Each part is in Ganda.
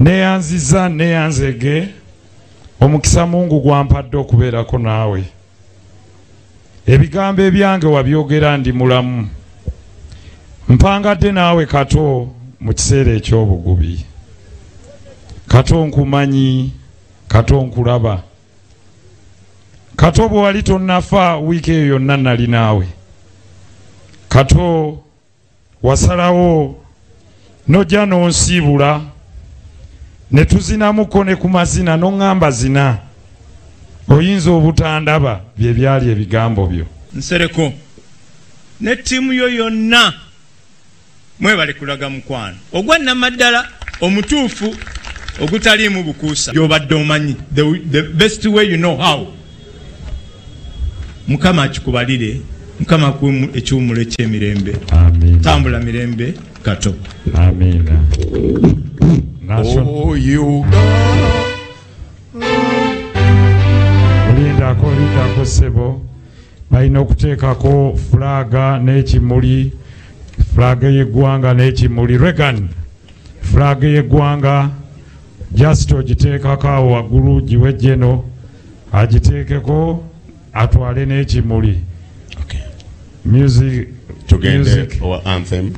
neyanziza neyanzege. Omukisa mungu gwampadde okubeerako naawe. Ebigambo ebyange wabyogera ndi mulamu. Mpangadde naawe kato mu kiseera ekyobugubi. Kato nkumanyi kato nkulaba. Kato bwe wali tonnafa wiiki eyo yonna nali naawe. Kato wasalawo nojja nonsiibula ne tuzinamuko ne ku mazina noŋŋamba zina. Oyinza obutandaba bye byali ebigambo byo. Nsereko ne ttiimu yo yonna mwebale kulaga mukwano. Ogwa namaddala omutuufu ogutaliimu bukuusa. Gyobadde omanyi the, best way you know how. Mukama akikubalire mukama akuwe ekiwumulo ekyemirembe. Tambula mirembe kato. Amiina National- Oh, you olindako olindako ssebo. Balina okuteekako fulaaga n'ekimuli fulaaga y'eggwanga n'ekimuli. Regan fulaaga y'eggwanga jasito ogiteekako awo waggulu giwe jeno agiteekeko atwale n'ekimuli. Music Tugende music. our anthem.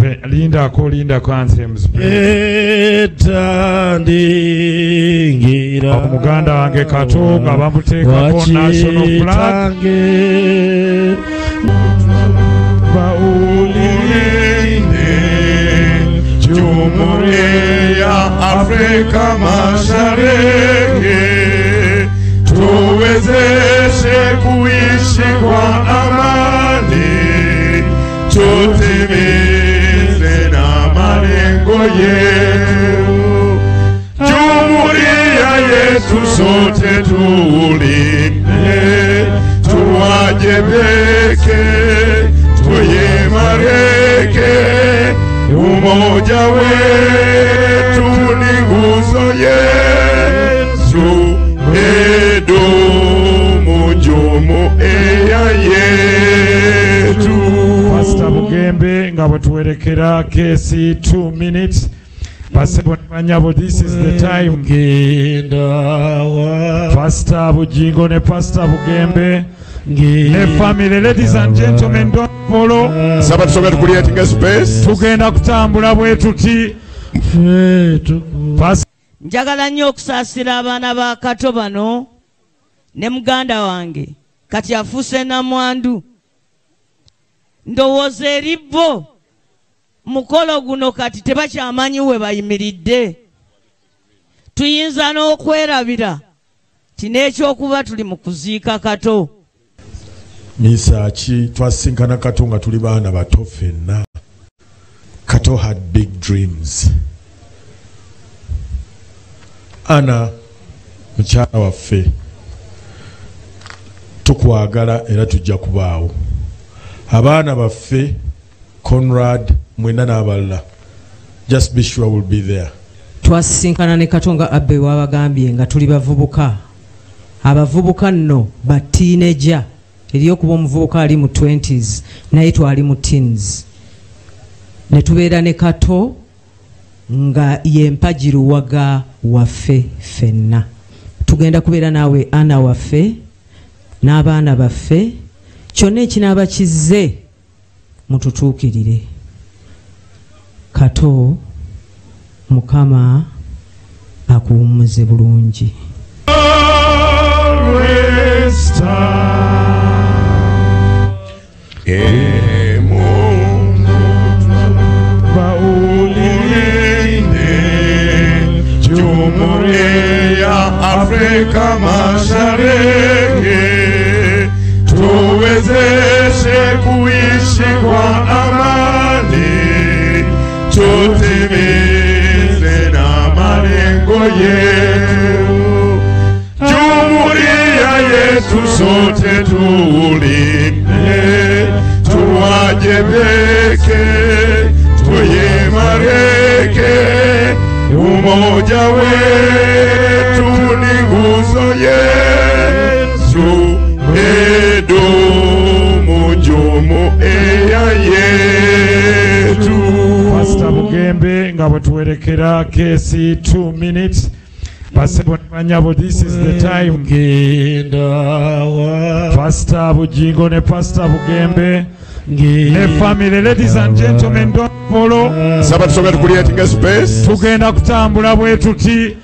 Ve- lindako lindako anthems etandingira omuganda wange katunga bamuteekako national flag. Bawulire Jumuiya ya Afrika Mashariki. Tuwezeshe kuishi kwa amani, tutimize na malengo yetu. Umoja wetu ni nguzo idumu jumuiya yetu. pasita bugembe nga bwe tuwerekera kesi 2 minutes. Basebonimanyabo this is the time. Pastor pasita bugingo ne pasita bugembe family ladies and gentlemen don't follow. Tugenda kutambula bwe tuti. Njagala nnyo okusaasira abaana ba kato bano ne muganda wange. Kati afuuse namwandu ndowooza eri bo. Mukolo guno kati tebakyamanyi we bayimiridde. Tuyinza n'okwerabira. Ti n'ekyokuba tuli mu kuziika kato misaaki twasinkana kato nga tuli baana bato ffenna kato had big dreams. Ana mukyala waffe tukwagala era tujja kubaawo. Abaana baffe conrad mwena n'abalala just be sure will be there. Twasisinkana ne katonga abbe wabagambye nga tuli bavubuka. Abavubuka nno ba tiineja eri okuba omuvubuka ali mu 20s naye twali mu teens. Ne tubeera ne kato nga yempagiruwaga waffe ffenna. Tugenda kubeera naawe ana waffe n'abaana baffe kyonna ekinaaba kizze mututuukirire. Kato mukama akuwummuze bulungi. Ya Afrika Mashariki tuwezeshe kuishi kwa amani, tutimize na malengo yetu. Jumuiya yetu sote tuulinde, tusichemeke, tuimarike. Umoja wetu ni nguzo Yesu, edumu jumuiya yetu. Pastor Bugembe nga bwe kesi 2 minutes Pastor Manyabo, this is the time. Pastor Bujingo ne Pastor Bugembe. efamire ladies and gentlemen don't follow. Tugenda kutambula bwe tuti.